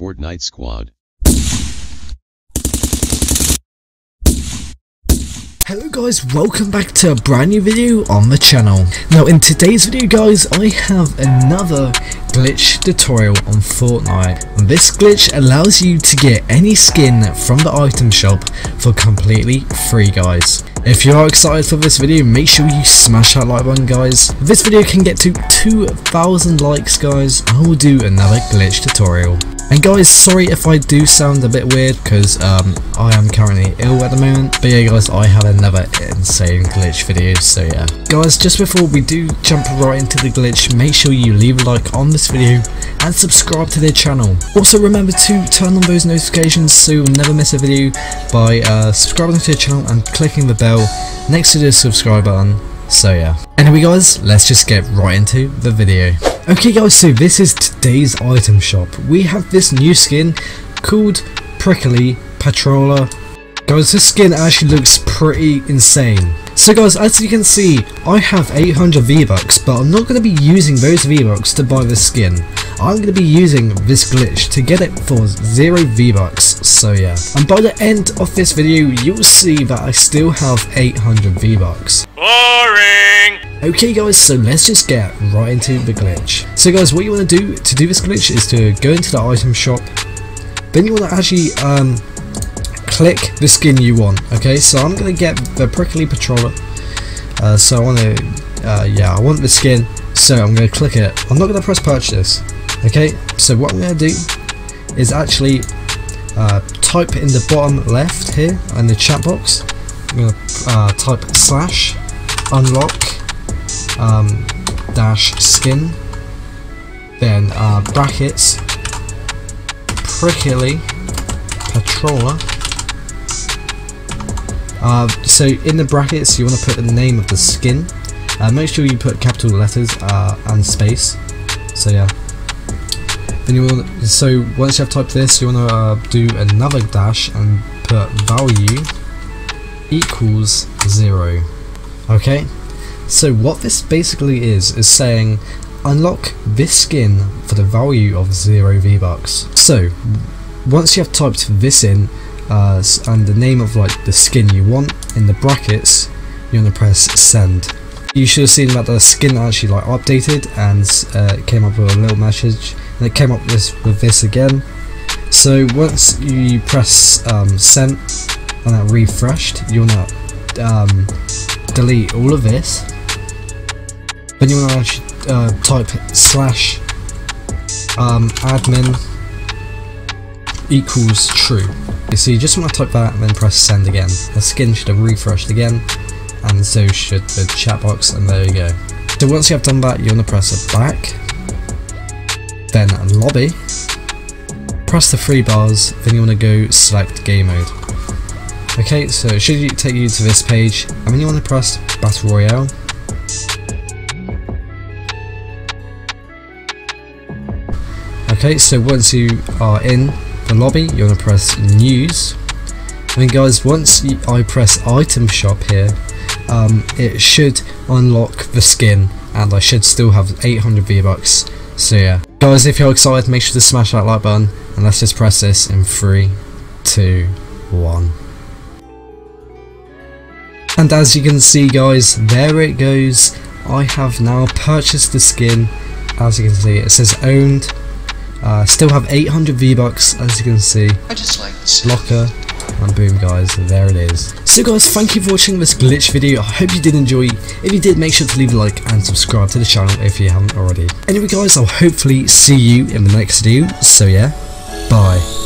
Fortnite Squad. Hello guys, welcome back to a brand new video on the channel. Now in today's video guys, I have another glitch tutorial on Fortnite. And this glitch allows you to get any skin from the item shop for completely free guys. If you are excited for this video, make sure you smash that like button guys. If this video can get to 2,000 likes guys, I will do another glitch tutorial. And guys, sorry if I do sound a bit weird because um, I am currently ill at the moment. But yeah guys, I have another insane glitch video, so yeah. Guys, just before we do jump right into the glitch, make sure you leave a like on this video and subscribe to their channel. Also remember to turn on those notifications so you'll never miss a video by uh, subscribing to the channel and clicking the bell next to the subscribe button. So yeah. Anyway guys, let's just get right into the video. Okay guys, so this is today's item shop. We have this new skin called Prickly Patroller. Guys, this skin actually looks pretty insane. So guys, as you can see, I have 800 V-Bucks, but I'm not going to be using those V-Bucks to buy this skin. I'm going to be using this glitch to get it for 0 V-Bucks, so yeah. And by the end of this video, you'll see that I still have 800 V-Bucks. Boring! Okay guys, so let's just get right into the glitch. So guys, what you want to do to do this glitch is to go into the item shop, then you want to actually um, click the skin you want. Okay, so I'm going to get the Prickly Patroller. Uh, so I want to, uh, yeah, I want the skin, so I'm going to click it. I'm not going to press purchase. Okay, so what I'm going to do is actually uh, type in the bottom left here in the chat box. I'm going to uh, type slash unlock um, dash skin then uh, brackets prickly patroller. Uh, so in the brackets you want to put the name of the skin. Uh, make sure you put capital letters uh, and space. So yeah then you so once you have typed this you want to uh, do another dash and put value equals zero okay so what this basically is is saying unlock this skin for the value of 0 V-Bucks. So once you have typed this in uh, and the name of like the skin you want in the brackets you want to press send. You should have seen that the skin actually like updated and uh, came up with a little message and it came up with, with this again. So once you press um, send and that refreshed you want to um, delete all of this then you want to uh, type slash um, admin equals true. So you just want to type that and then press send again. The skin should have refreshed again and so should the chat box and there you go. So once you have done that you want to press a back, then lobby, press the three bars, then you want to go select game mode. Okay, so it should take you to this page and then you want to press battle royale Okay, so once you are in the lobby, you want to press news. I mean guys, once I press item shop here, um, it should unlock the skin and I should still have 800 V-Bucks. So yeah. Guys, if you're excited, make sure to smash that like button and let's just press this in 3, 2, 1. And as you can see guys, there it goes. I have now purchased the skin. As you can see, it says owned uh, still have 800 V-Bucks as you can see. I just like this. Locker. And boom guys, there it is. So guys, thank you for watching this glitch video. I hope you did enjoy. If you did, make sure to leave a like and subscribe to the channel if you haven't already. Anyway guys, I'll hopefully see you in the next video. So yeah, bye.